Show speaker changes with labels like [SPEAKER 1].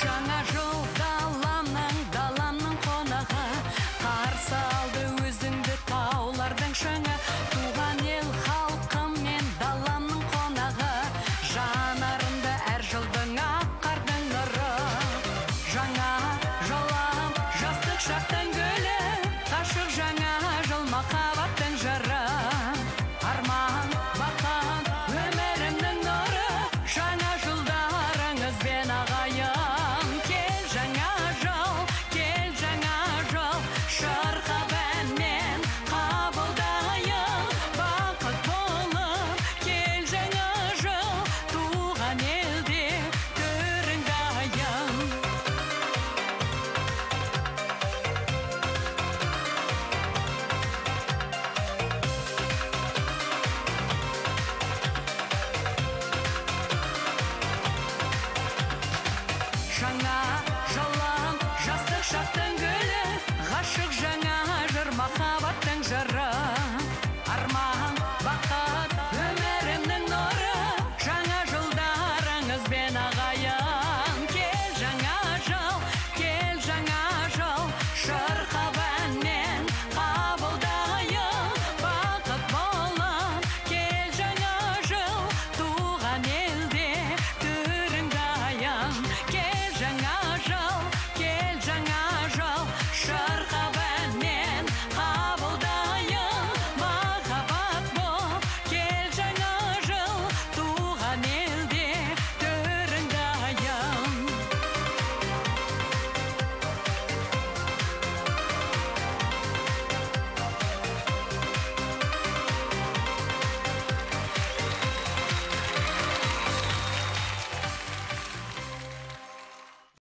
[SPEAKER 1] Shanghai.